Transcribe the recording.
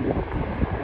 何?